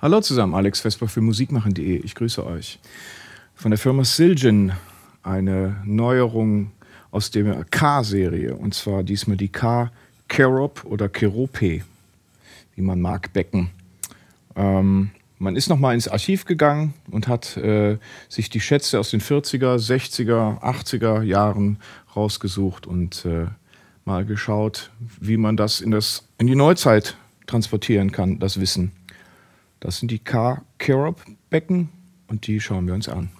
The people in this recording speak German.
Hallo zusammen, Alex Vesper für Musikmachen.de. Ich grüße euch. Von der Firma Silgen eine Neuerung aus der K-Serie und zwar diesmal die K Kerop oder Kerope, wie man mag, Becken. Ähm, man ist nochmal ins Archiv gegangen und hat äh, sich die Schätze aus den 40er, 60er, 80er Jahren rausgesucht und äh, mal geschaut, wie man das in, das in die Neuzeit transportieren kann, das Wissen. Das sind die K-Kerop-Becken und die schauen wir uns an.